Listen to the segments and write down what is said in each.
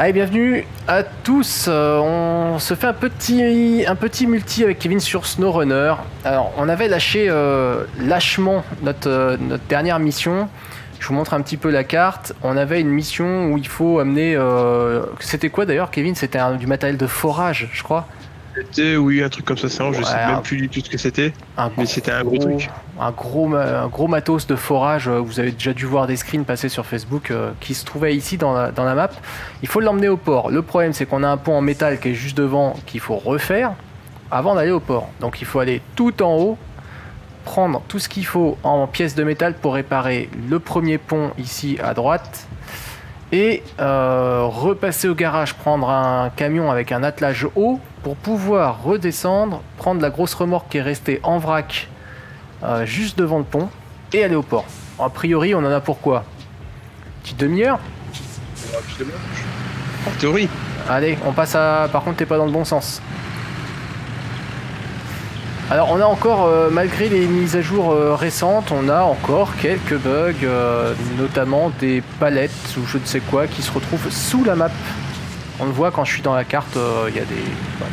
Allez, bienvenue à tous. Euh, on se fait un petit, un petit multi avec Kevin sur SnowRunner. Alors, on avait lâché euh, lâchement notre, euh, notre dernière mission. Je vous montre un petit peu la carte. On avait une mission où il faut amener. C'était quoi d'ailleurs, Kevin? C'était du matériel de forage, je crois. C'était, oui, un truc comme ça, c'est vrai, je sais Ouais, un- même plus du tout ce que c'était. Mais c'était un gros truc. Un gros, ma- un gros matos de forage. euh, Vous avez déjà dû voir des screens passer sur Facebook euh, qui se trouvait ici dans la, dans la map. Il faut l'emmener au port. Le problème, c'est qu'on a un pont en métal qui est juste devant qu'il faut refaire avant d'aller au port. Donc il faut aller tout en haut, prendre tout ce qu'il faut en pièces de métal pour réparer le premier pont ici à droite et euh, repasser au garage, prendre un camion avec un attelage haut pour pouvoir redescendre, prendre la grosse remorque qui est restée en vrac euh, juste devant le pont et aller au port. A priori, on en a pour quoi? Petite demi-heure? En théorie. Allez, on passe à. Par contre, t'es pas dans le bon sens. Alors, on a encore, euh, malgré les mises à jour euh, récentes, on a encore quelques bugs, euh, notamment des palettes ou je ne sais quoi qui se retrouvent sous la map. On le voit quand je suis dans la carte, il y a des. ouais.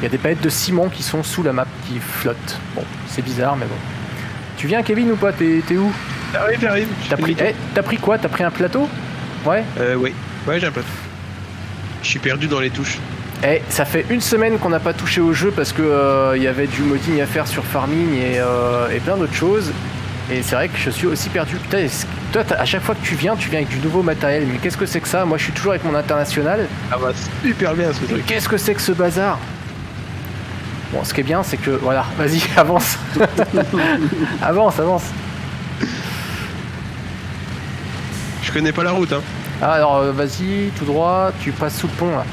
Il y a des palettes de ciment qui sont sous la map, qui flottent. Bon, c'est bizarre, mais bon. Tu viens, Kevin, ou pas? T'es où? J'arrive, j'arrive. T'as pris, eh, t'as pris quoi? T'as pris un plateau? Ouais Euh, oui. Ouais, j'ai un peu. Je suis perdu dans les touches. Eh, ça fait une semaine qu'on n'a pas touché au jeu parce que euh, il y avait du modding à faire sur farming et, euh, et plein d'autres choses. Et c'est vrai que je suis aussi perdu. Putain, toi, à chaque fois que tu viens, tu viens avec du nouveau matériel. Mais qu'est-ce que c'est que ça? Moi, je suis toujours avec mon international. Ah bah, super bien ce Mais truc. qu'est-ce que c'est que ce bazar? Bon, ce qui est bien, c'est que voilà, vas-y, avance, avance, avance. Je connais pas la route, hein. Ah, alors euh, vas-y, tout droit, tu passes sous le pont là.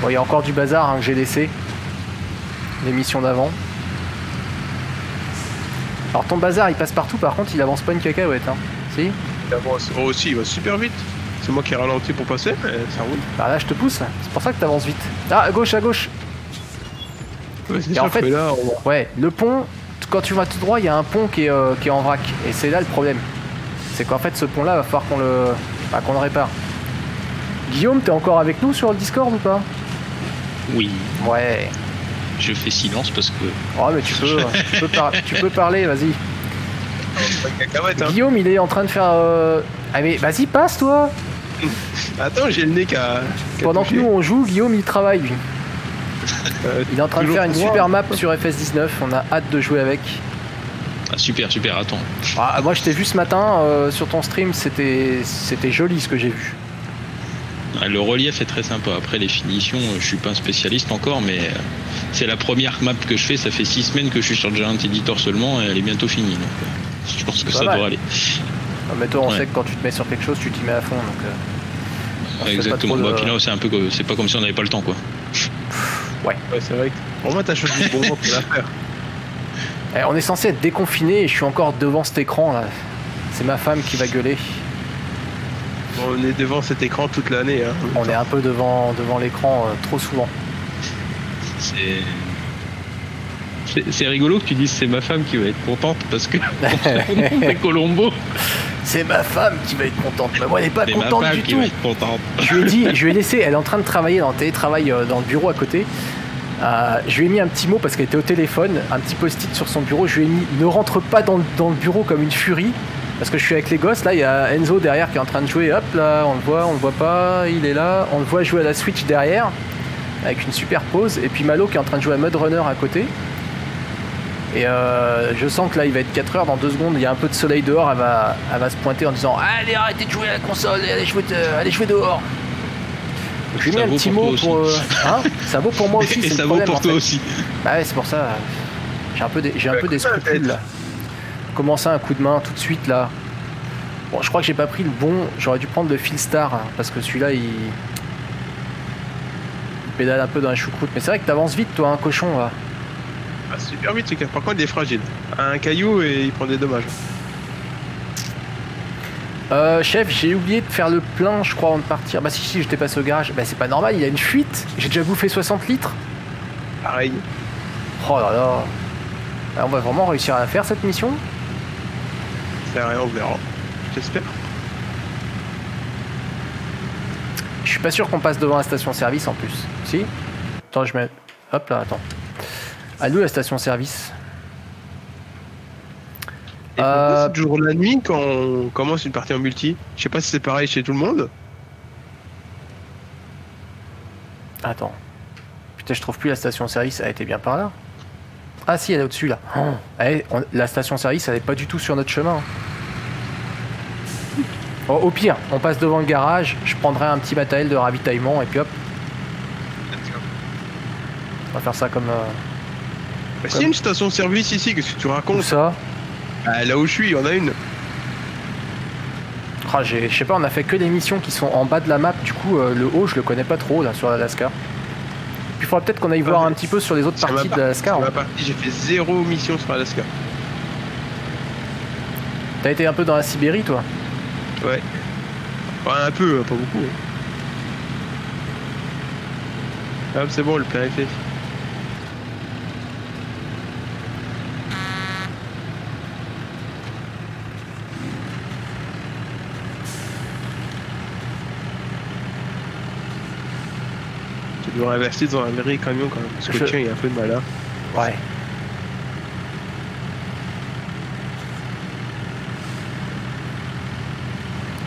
Bon, il y a encore du bazar hein, que j'ai laissé. L'émission d'avant. Alors ton bazar il passe partout, par contre il avance pas une cacahuète. Hein. Si Il avance. Oh, aussi, il va super vite. C'est moi qui ai ralenti pour passer, mais ça roule. Bah là je te pousse, c'est pour ça que t'avances vite. Ah, à gauche, à gauche Ouais, c'est en fait- que là, on Ouais, le pont, quand tu vas tout droit, il y a un pont qui est, euh, qui est en vrac. Et c'est là le problème. C'est qu'en fait ce pont là va falloir qu'on le, bah, qu'on le répare. Guillaume, t'es encore avec nous sur le Discord ou pas? Oui, Ouais. je fais silence parce que Oh mais tu peux, tu peux, par- tu peux parler, vas-y. hein. Guillaume, il est en train de faire. euh, Ah mais vas-y, passe toi. Attends, j'ai le nez a Pendant que nous on joue, Guillaume il travaille. lui. Euh, Il est en train de faire une super map sur FS19. On a hâte de jouer avec. ah, super super attends. Ah, moi je t'ai vu ce matin euh, sur ton stream, c'était c'était joli ce que j'ai vu. Ah, Le relief est très sympa. Après les finitions, euh, je suis pas un spécialiste encore, mais euh, c'est la première map que je fais. Ça fait six semaines que je suis sur Giant Editor seulement et elle est bientôt finie. Donc, euh, je pense que ça mal. doit aller. Non, Mais toi, on Ouais. sait que quand tu te mets sur quelque chose, tu t'y mets à fond. Donc, euh, Exactement. trop de- puis là, c'est un peu, que- c'est pas comme si on n'avait pas le temps quoi. Ouais, c'est vrai. que- Au moins, t'as choisi le bon moment pour la faire. eh, on est censé être déconfiné et je suis encore devant cet écran là. C'est ma femme qui va gueuler. Bon, on est devant cet écran toute l'année, hein. On est un peu devant, devant l'écran euh, trop souvent. C'est rigolo que tu dises c'est ma femme qui va être contente parce que c'est Colombo. C'est ma femme qui va être contente. Mais moi, elle est pas ma contente femme du qui tout. va être contente. Je lui ai dit, je lui ai laissé, elle est en train de travailler dans le télétravail euh, dans le bureau à côté. Euh, je lui ai mis un petit mot parce qu'elle était au téléphone, un petit post-it sur son bureau. Je lui ai mis ne rentre pas dans, le- dans le bureau comme une furie. Parce que je suis avec les gosses, là il y a Enzo derrière qui est en train de jouer, hop là on le voit, on le voit pas, il est là, on le voit jouer à la Switch derrière, avec une super pause, et puis Malo qui est en train de jouer à Mud Runner à côté. Et euh, je sens que là il va être 4 heures, dans 2 secondes il y a un peu de soleil dehors, elle va, elle va se pointer en disant Allez arrêtez de jouer à la console, allez jouer, de- allez jouer dehors je lui Ça un petit mot pour. euh, hein ça vaut pour moi aussi, Et ça vaut problème, pour en toi fait. aussi. Bah ouais, c'est pour ça. J'ai un peu des, j'ai un peu des scrupules là. Comment ça, un coup de main tout de suite là Bon, je crois que j'ai pas pris le bon. J'aurais dû prendre le Philstar hein, parce que celui-là il. il pédale un peu dans la choucroute. Mais c'est vrai que t'avances vite, toi, un cochon là. Ah, super vite, ce gars. Par contre, il est fragile. Un caillou et il prend des dommages. Euh, chef, j'ai oublié de faire le plein, je crois, avant de partir. Bah si, si, j'étais passé au garage. Bah c'est pas normal, il y a une fuite. J'ai déjà bouffé 60 litres. Pareil. Oh là là. Ah, on va vraiment réussir à la faire cette mission rien, on verra. J'espère. suis pas sûr qu'on passe devant la station-service en plus. Si? Attends, je mets... Hop là, attends. À nous la station-service Et Euh, c'est toujours la nuit quand on commence une partie en multi? Je sais pas si c'est pareil chez tout le monde. Attends. Putain, je trouve plus la station-service. Elle était bien par là. Ah si, elle est au-dessus là. Oh, elle- on- la station-service, elle est pas du tout sur notre chemin. Oh, au pire, on passe devant le garage. Je prendrai un petit matériel de ravitaillement et puis hop, on va faire ça comme... euh, Bah, s'il y a une station-service ici, qu'est-ce que tu Où racontes ça? Ah, Là où je suis, il y en a une. Ah, Je sais pas, on a fait que des missions qui sont en bas de la map. Du coup, euh, le haut, je le connais pas trop là sur l'Alaska. Il faudra peut-être qu'on aille voir un petit peu sur les autres parties de l'Alaska. sur hein. ma partie, j'ai fait zéro mission sur Alaska. T'as été un peu dans la Sibérie, toi Ouais. Enfin, un peu, hein, pas beaucoup. hein. Hop, c'est bon, le plein Tu dois investir dans un vrai camion quand même, parce que Je- le tien il a un peu de mal là. Ouais.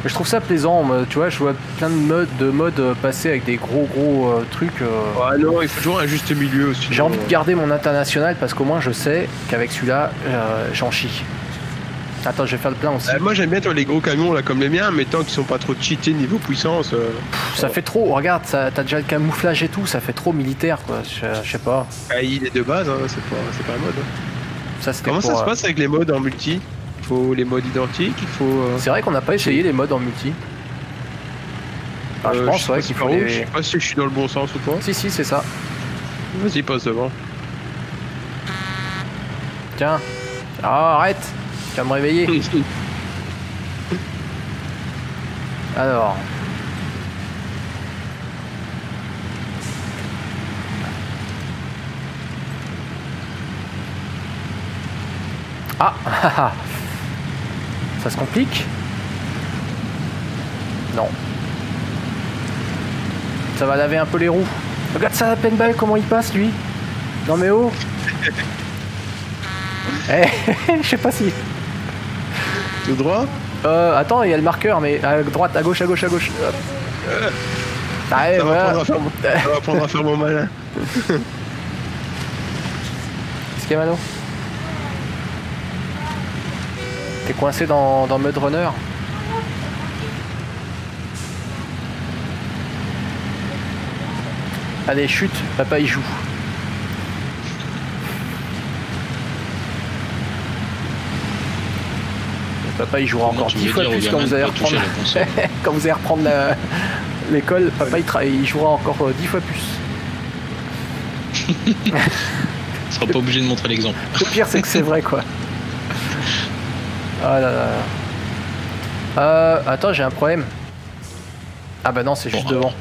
Mais je trouve ça plaisant, tu vois, je vois plein de modes, de modes euh, passer avec des gros gros euh, trucs. euh. Ah non, il faut toujours un juste milieu aussi. J'ai envie de garder mon international parce qu'au moins je sais qu'avec celui-là, euh, j'en chie. Attends, je vais faire le plein aussi. Euh, moi j'aime bien toi, les gros camions là comme les miens, mais tant qu'ils sont pas trop cheatés niveau puissance. euh, Pff, ça fait trop, regarde, t'as déjà le camouflage et tout, ça fait trop militaire quoi, je, sais pas. ah, il est de base, hein, c'est pas, c'est pas un mode. hein. Ça, Comment pour, ça se euh, passe avec les modes en multi? Il faut les modes identiques, il faut. C'est vrai qu'on n'a pas essayé les modes en multi. Ah, je pense sais ouais pas qu'il si faut les... Je sais pas si je suis dans le bon sens ou pas. Si si c'est ça. Vas-y, passe devant. Tiens. Ah, arrête Tu vas me réveiller. Alors. Ah Ça se complique Non. Ça va laver un peu les roues. Regarde ça, la paintball, comment il passe lui? Non mais oh Eh, je sais pas si... Tout droit Euh, attends, il y a le marqueur, mais à droite, à gauche, à gauche, à gauche. Ah, ouais, ça, va voilà. à faire mon... ça va prendre à faire mon malin. Qu'est-ce qu'il y a, Mano T'es coincé dans, dans Mud Runner? Allez, chute, papa il joue. Papa il jouera encore tu 10 veux fois plus quand vous allez reprendre, quand vous allez reprendre la- l'école. Papa il, tra- il jouera encore euh, 10 fois plus. Tu seras pas obligé de montrer l'exemple. Le pire, c'est que c'est vrai, quoi. Ah là là. Euh, attends, j'ai un problème. Ah bah non, c'est juste Bon, devant.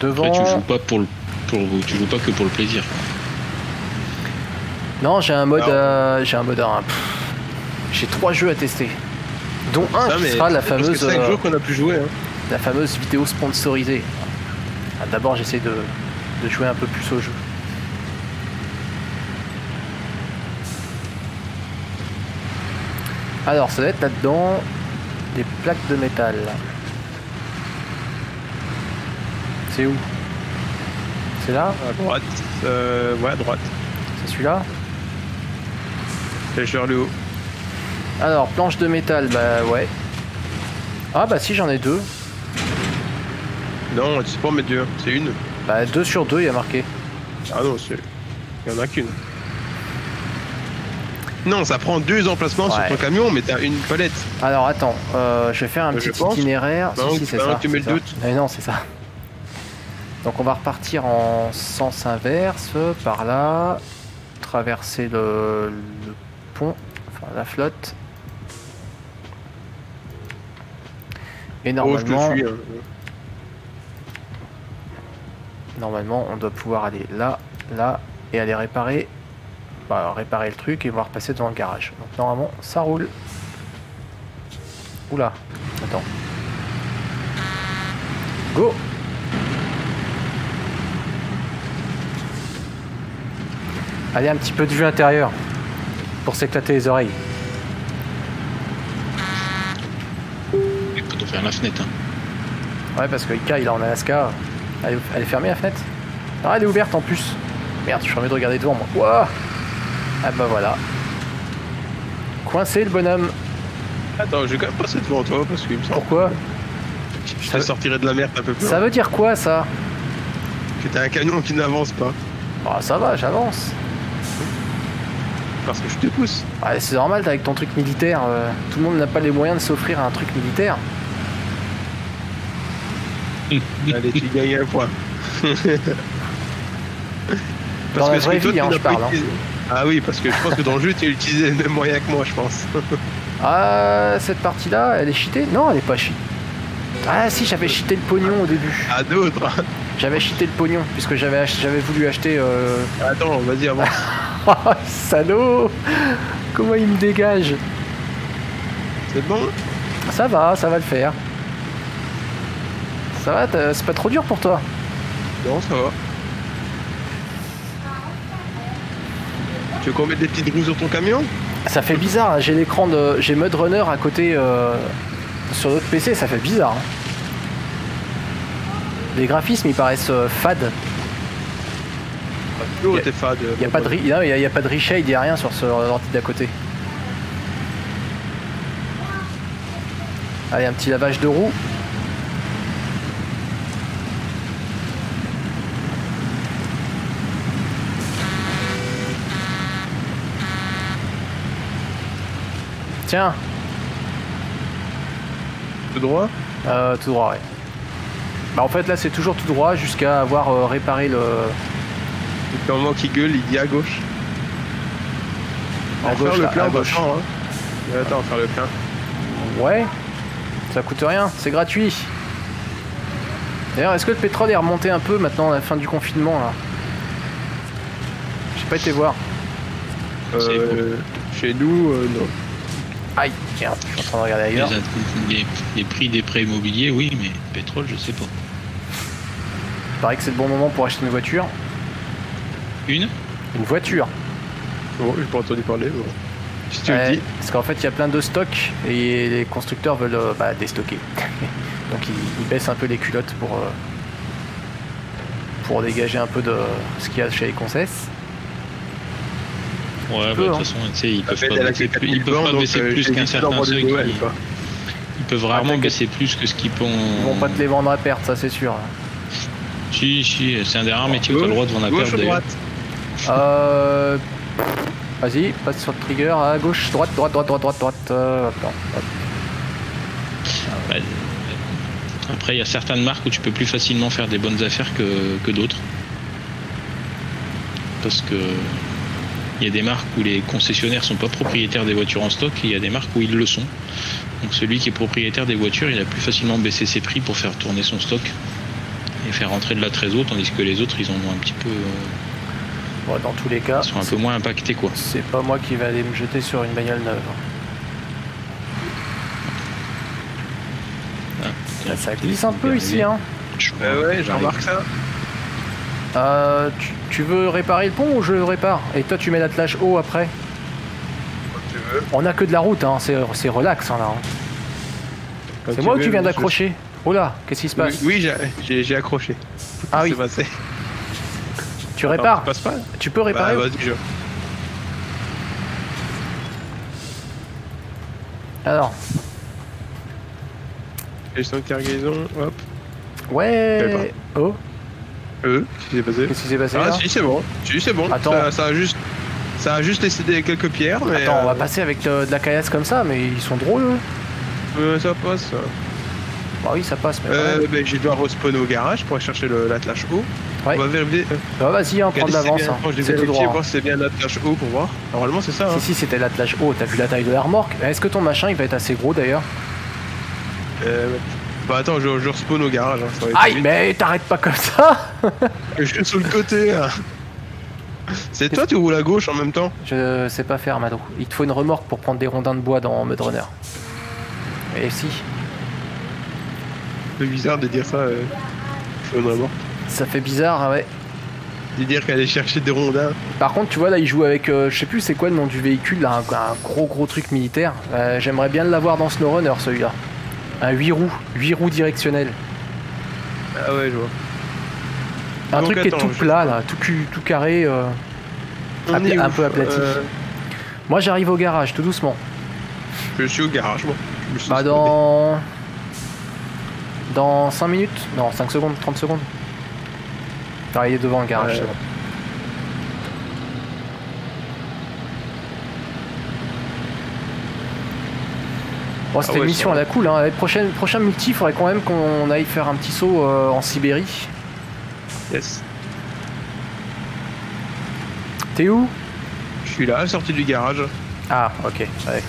Devant. Après, tu joues pas pour le, pour, tu joues pas que pour le plaisir. Non, j'ai un mode. Euh, j'ai un mode. pff, J'ai trois jeux à tester. Dont un qui sera la fameuse, C'est 5 euh, qu'on a pu jouer. Hein. la fameuse vidéo sponsorisée. Ah, D'abord, j'essaie de, de jouer un peu plus au jeu. Alors, ça doit être là-dedans des plaques de métal. C'est où? C'est là? À droite. Euh, ouais, à droite. C'est celui-là? Vers le haut. Alors, planche de métal, bah ouais. Ah bah si, j'en ai deux. Non, sais pas en mettre deux. C'est une. Bah deux sur deux, il y a marqué. Ah non, c'est. Il y en a qu'une. Non, ça prend deux emplacements sur ton camion, mais t'as une palette. Alors attends, euh, je vais faire un petit itinéraire. Non, si, si, c'est non, ça. tu mets c'est le ça. doute. Mais non, c'est ça. Donc on va repartir en sens inverse, par là, traverser le, le pont, enfin la flotte. Et normalement... Normalement, on doit pouvoir aller là, là, et aller réparer... Bah, réparer le truc et voir passer devant le garage. Donc normalement, ça roule. Oula, attends. Go Allez, un petit peu de vue intérieure pour s'éclater les oreilles. Peut ouvrir la fenêtre. Hein. Ouais, parce que Ika, il est en Alaska. Elle est, elle est fermée la fenêtre? Ah, elle est ouverte en plus. Merde, je suis envie de regarder devant moi. Ouah ah bah voilà. Coincé le bonhomme. Attends, je vais quand même passer devant toi parce qu'il me semble Pourquoi? je te sortirai de la merde un peu plus. Ça veut dire quoi ça? Que t'as un camion qui n'avance pas. Bah ça va, j'avance. Parce que je te pousse. Ouais, c'est normal avec ton truc militaire. euh, tout le monde n'a pas les moyens de s'offrir un truc militaire. Allez, tu gagnes un point. Dans la que vraie toi, vie, tu hein, je parle. hein. Ah oui, parce que je pense que dans le jeu, tu as utilisé les mêmes moyens que moi, je pense. Ah, cette partie-là, elle est cheatée? Non, elle est pas cheat. Ah si, j'avais cheaté le pognon au début. À d'autres. J'avais cheaté le pognon puisque j'avais ach- j'avais voulu acheter. Euh... Attends, vas-y, avance. Oh, salaud Comment il me dégage? C'est bon? Ça va, ça va le faire. Ça va, c'est pas trop dur pour toi Non, ça va. Tu veux qu'on mette des petites roues sur ton camion Ça fait bizarre, hein, j'ai l'écran de. J'ai Mud Runner à côté euh, sur notre PC, ça fait bizarre. hein. Les graphismes ils paraissent euh, fades. Oh, Y a- t'es fade. Il n'y a, pas de y a, y a pas de reshade, il n'y a rien sur ce ordi d'à côté. Allez, un petit lavage de roue. Tiens, Tout droit euh, tout droit, ouais. Bah en fait là c'est toujours tout droit jusqu'à avoir euh, réparé le... Et puis, un moment qui gueule, il dit à gauche. À gauche, faire le plein, à gauche. hein. Attends, on va faire le plein. Ouais, ça coûte rien, c'est gratuit. D'ailleurs, est-ce que le pétrole est remonté un peu maintenant à la fin du confinement là? J'ai pas été voir. Euh, chez nous, euh, non. Aïe, tiens, je suis en train de regarder ailleurs. les- les prix des prêts immobiliers, oui, mais pétrole, je sais pas. Il paraît que c'est le bon moment pour acheter une voiture. Une? Une voiture Bon, j'ai pas entendu parler. Bon. Si tu Ouais, le dis. Parce qu'en fait, il y a plein de stocks et les constructeurs veulent euh, bah, déstocker. Donc ils, ils baissent un peu les culottes pour, euh, pour dégager un peu de ce qu'il y a chez les concesses. Ouais, bah, de toute façon, tu sais, ils peuvent pas baisser plus, ils peuvent 4000 pas donc, baisser plus qu'un certain seuil. Ils peuvent rarement baisser plus que ce qu'ils Ils vont pas te les vendre à perte, ça c'est sûr. Si, si, c'est un des rares métiers où t'as le droit de vendre à perte d'ailleurs. Euh... Vas-y, passe sur le trigger à gauche, droite, droite, droite, droite, droite, droite. euh, attends, hop. Bah, Après, il y a certaines marques où tu peux plus facilement faire des bonnes affaires que, que d'autres. Parce que il y a des marques où les concessionnaires sont pas propriétaires des voitures en stock et il y a des marques où ils le sont. Donc celui qui est propriétaire des voitures, il a plus facilement baissé ses prix pour faire tourner son stock et faire rentrer de la trésor, tandis que les autres, ils en ont un petit peu, euh, Bon, dans tous les cas, ils sont un peu moins impactés quoi. c'est pas moi qui vais aller me jeter sur une bagnole neuve. Là, ça glisse un peu ici, hein. Je- Ouais, ouais, je remarque ça. Euh, tu, tu veux réparer le pont ou je le répare Et toi, tu mets l'attelage haut après Quand tu veux. On a que de la route, hein. c'est c'est relax hein, là. hein. Quand C'est moi ou tu viens je- d'accrocher Oh là, qu'est-ce qui se Oui, passe Oui, j'ai- j'ai j'ai accroché. Ah oui, passé. tu répares Ça passe pas Tu peux Bah, réparer vas-y, je. Alors, Gestion de cargaison, hop. ouais. Oh, Euh, qu'est-ce qui s'est passé qu'est-ce qui s'est passé Ah, là si, c'est bon. Si, c'est bon. Attends. Ça, ça a juste. Ça a juste laissé des- quelques pierres, mais. Attends, on va euh, passer avec de, de la caillasse comme ça, mais ils sont drôles. eux. euh, ça passe. Bah oui, ça passe. Mais quand Euh, même. ben, je dois respawner au garage pour aller chercher le- l'attelage haut. Ouais. On va vérifier. euh, Bah, vas-y, hein, prends regarder c'est l'avance. bien- hein. Attends, je vais C'est tout vérifier, droit. hein. voir si c'est bien l'attelage haut pour voir. Normalement, c'est ça. hein. Si, si, c'était l'attelage haut. T'as vu la taille de la remorque? Est-ce que ton machin il va être assez gros d'ailleurs? Euh, bah attends, je, je respawn au garage. hein, ça va être Aïe, vite. mais t'arrêtes pas comme ça Je suis sur le côté. hein. C'est toi, tu roules à gauche en même temps? Je sais pas faire, Madou. Il te faut une remorque pour prendre des rondins de bois dans Mud Runner. Et si, C'est bizarre de dire ça. Euh, je suis vraiment. ça fait bizarre, ah ouais. de dire qu'elle allait chercher des rondins. Par contre, tu vois, là, il joue avec, euh, je sais plus c'est quoi le nom du véhicule, là, un, un gros gros truc militaire. Euh, J'aimerais bien l'avoir dans SnowRunner, celui-là. Un 8 roues, 8 roues directionnelles. Ah ouais, je vois. Un Donc, truc qui est tout plat, là, tout, carré, euh, Apla- un peu aplati. Euh, Moi, j'arrive au garage, tout doucement. je suis au garage, moi. Je Bah, dans. Dans 5 minutes? Non, 5 secondes, 30 secondes. Ah, il est devant le garage, Ouais. c'est bon. Bon, c'était Ah ouais, une mission à la cool. Hein. Prochaine, prochain multi, il faudrait quand même qu'on aille faire un petit saut euh, en Sibérie. Yes. T'es où? Je suis là, sorti du garage. Ah, ok. Ouais.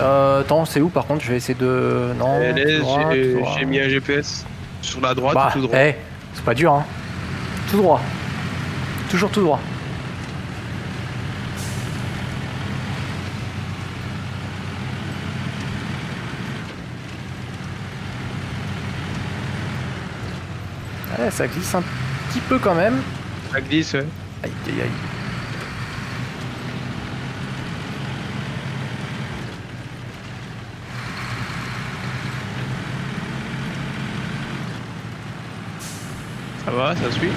Euh, attends, c'est où par contre? Je vais essayer de. Non. J'ai mis un GPS sur la droite Bah, tout droit. eh, c'est pas dur, hein. Tout droit. Toujours tout droit. Ouais, ça glisse un petit peu quand même. Ça glisse, ouais. Aïe, aïe, aïe. Ça va, ça suit.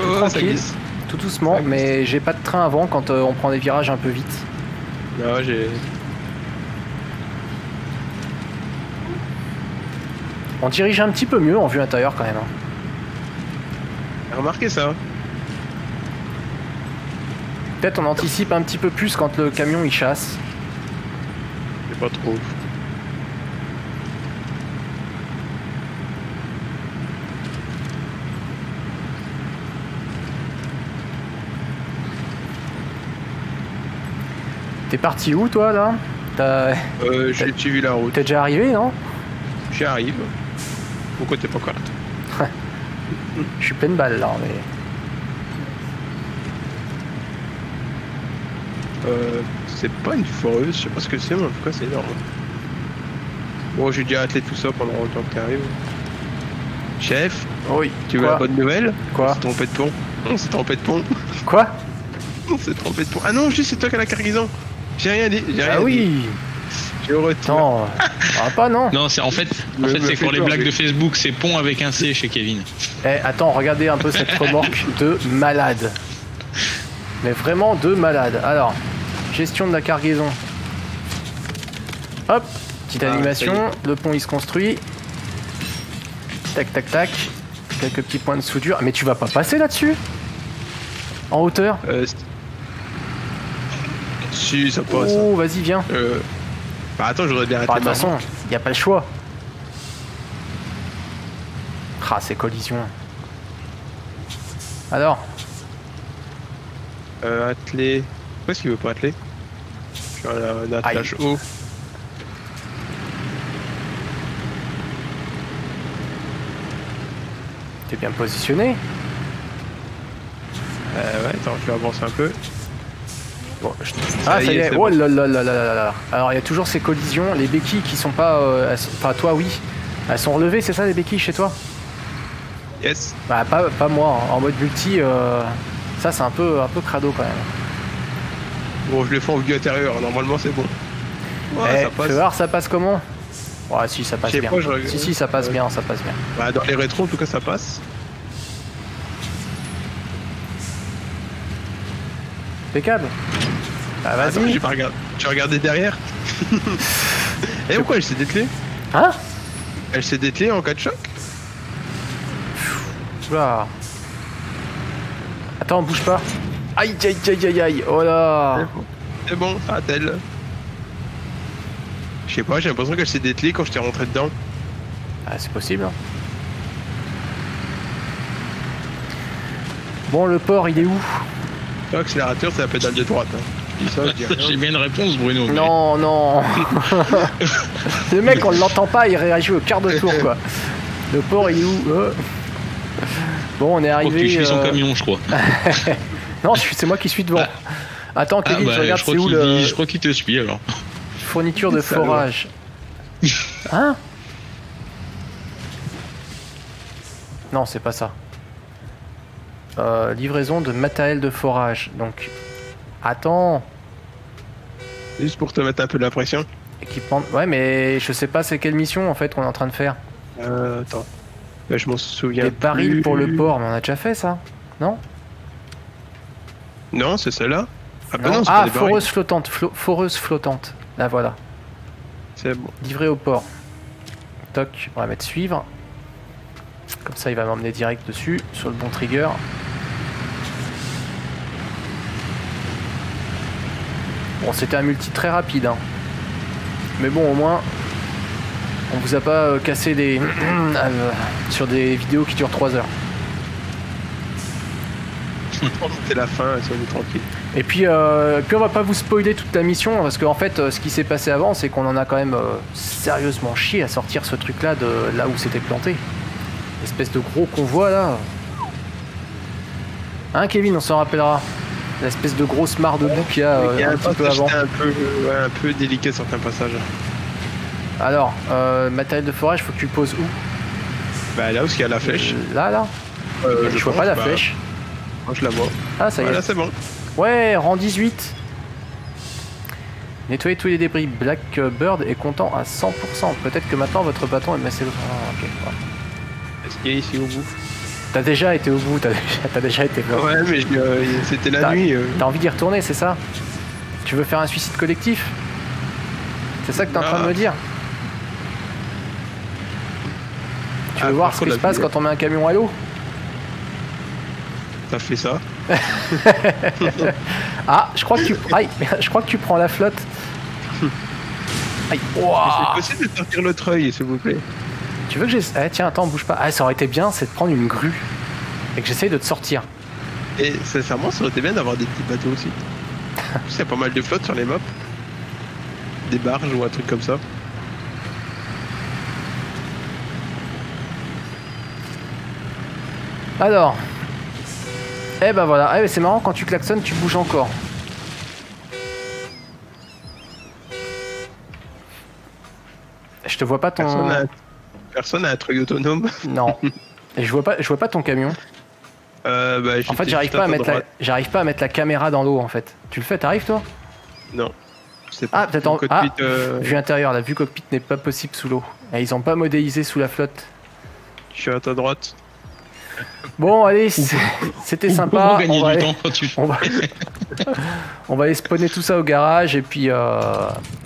Oh, ça tranquille. glisse. Tout doucement, Ça mais j'ai pas de train avant quand euh, on prend des virages un peu vite. Non, j'ai. On dirige un petit peu mieux en vue intérieure quand même. hein. Remarqué ça Peut-être on anticipe un petit peu plus quand le camion il chasse. C'est pas trop. T'es parti où toi là? T'as- Euh, j'ai suivi la route. T'es déjà arrivé non? J'y arrive. Pourquoi t'es pas encore là? Je suis pleine balle là, mais. Euh, c'est pas une foreuse, je sais pas ce que c'est, mais en tout cas c'est énorme. Bon, j'ai déjà attelé tout ça pendant le temps que t'arrives. Chef, Oui. tu veux Quoi la bonne nouvelle Quoi On s'est trompé de pont. On s'est trompé de pont. Quoi On s'est trompé de pont. Ah non, juste c'est toi qui as la cargaison. J'ai rien dit. J'ai rien Ah dit. oui Je retire. Non, ah, pas non. Non, c'est en fait, en fait c'est pour les blagues de Facebook, c'est pont avec un C chez Kevin. Eh, attends, regardez un peu cette remorque de malade. Mais vraiment de malade. Alors, gestion de la cargaison. Hop, petite Ah, animation. Le pont il se construit. Tac, tac, tac. Quelques petits points de soudure. Mais tu vas pas passer là-dessus En hauteur Euh, si, ça passe. Oh, vas-y, viens. Euh... Bah attends, j'aurais bien Bah, arrêté de toute façon, il n'y a pas le choix. Ah, ces collisions. Alors, Euh, atteler. Pourquoi est-ce qu'il veut pas atteler Je suis un, un attelage haut. t'es bien positionné. Euh, ouais, attends, je vais avancer un peu. Bon, je- Ah, ça y est. Oh là là là là là là. Alors, il y a toujours ces collisions. Les béquilles qui sont pas. euh, elles Enfin, toi, oui. Elles sont relevées, c'est ça, les béquilles chez toi? Yes. Bah, pas, pas moi. hein. En mode multi, euh, ça, c'est un peu, un peu crado quand même. Bon, je le fais en vue intérieure, normalement c'est bon. Ouais, Eh, ça passe. voir, ça passe comment? Ouais, si, ça passe bien. pas, je regarde. Si, si, ça passe bien, ça passe bien. Bah, dans les rétros, en tout cas, ça passe. Impeccable. Bah, Attends, vas-y. j'ai pas regardé. Tu as regardé derrière Et pourquoi elle s'est dételée? Hein? Elle s'est dételée en cas de choc Oula. Attends, bouge pas. Aïe, aïe, aïe, aïe, aïe. Oh là. C'est bon, ça attelle. Je sais pas, j'ai l'impression qu'elle s'est dételée quand je t'ai rentré dedans. Ah, c'est possible. hein. Bon, le port, il est où? L'accélérateur, c'est la pédale de droite. hein. J'ai bien une réponse, Bruno. mais- Non, non. le mec, on l'entend pas, il réagit au quart de tour, quoi. Le port, il est où? Euh. Bon, on est que arrivé. tu suis son euh, camion, je crois. Non, c'est moi qui suis devant. Attends, Ah, Kevin, bah, je regarde je crois c'est où qu'il le dit- je crois qu'il te suit alors. fourniture de forage. Hein? Non, c'est pas ça. euh, livraison de matériel de forage. Donc, attends. Juste pour te mettre un peu de la pression. Équipement. Ouais, mais je sais pas c'est quelle mission en fait qu'on est en train de faire. Euh, attends. Là, je m'en souviens. Les barils plus. pour le port, mais on a déjà fait ça, non? Non, c'est celle-là. Ah, bah Non. Ah, pas des barils. foreuse flottante, flo- foreuse flottante. Là voilà, C'est bon. livré au port. Toc, on va mettre suivre. Comme ça, il va m'emmener direct dessus, sur le bon trigger. Bon, c'était un multi très rapide, hein. Mais bon, au moins, on vous a pas euh, cassé des euh, sur des vidéos qui durent 3 heures. C'est la fin, soyez tranquille. Et puis, euh, puis on va pas vous spoiler toute la mission parce qu'en fait, euh, ce qui s'est passé avant, c'est qu'on en a quand même euh, sérieusement chié à sortir ce truc-là de là où c'était planté. Espèce de gros convoi là. Hein, Kevin, on s'en rappellera. L'espèce de grosse mare de boue qu'il y a euh, un petit peu avant. c'était un peu, ouais, un peu délicat certains passages. Alors, euh, matériel de forage, faut que tu le poses où Bah là où il y a la flèche. Là, là. Euh, je, vois pas la bah, flèche. Moi je la vois. Ah, ça y est. Voilà, c'est bon. Ouais, rang 18. Nettoyez tous les débris. Blackbird est content à 100%. Peut-être que maintenant votre bâton est massé. Ah, ok. Est-ce qu'il y a ici au bout T'as déjà été au bout, t'as déjà, été là. Ouais, mais euh, c'était la nuit. euh. T'as envie d'y retourner, c'est ça? Tu veux faire un suicide collectif? C'est ça que t'es en train de Ah. me dire? Tu veux Ah, voir ce qui se passe quand on met un camion à l'eau T'as fait ça Ah, je crois que tu, aïe, je crois que tu prends la flotte. Aïe. C'est possible de sortir le treuil, s'il vous plaît. Tu veux que j'essaie Eh, tiens, attends, bouge pas. Ah, ça aurait été bien, c'est de prendre une grue et que j'essaye de te sortir. Et sincèrement, ça aurait été bien d'avoir des petits bateaux aussi. Qu'il y a pas mal de flottes sur les maps. Des barges ou un truc comme ça. Alors. Eh ben voilà. Eh ben, c'est marrant, quand tu klaxonnes, tu bouges encore. Je te vois pas ton. Personne a un treuil autonome. Non. Et je vois pas, je vois pas ton camion. Euh, bah, En fait, j'arrive pas à mettre la, j'arrive pas à mettre la caméra dans l'eau en fait. Tu le fais, t'arrives toi? Non. Ah, pas peut-être en- cockpit, ah. euh, Vue intérieure, la vue cockpit n'est pas possible sous l'eau. Et ils ont pas modélisé sous la flotte. Je suis à ta droite. Bon, allez, c'était sympa. gagner On va, du aller, temps quand tu on, va, on va aller spawner tout ça au garage et puis euh,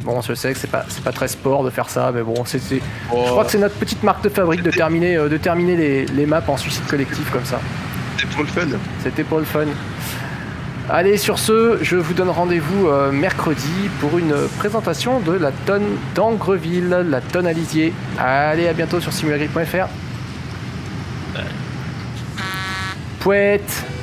bon, je sais que c'est pas, c'est pas très sport de faire ça, mais bon, c'est, c'est- je Oh. crois que c'est notre petite marque de fabrique de terminer, euh, de terminer les, les maps en suicide collectif comme ça. C'est pour le fun. C'était pour le fun. Allez, sur ce, je vous donne rendez-vous euh, mercredi pour une présentation de la tonne d'Angreville, la tonne à lisier. Allez, à bientôt sur simulagrid.fr. Pouette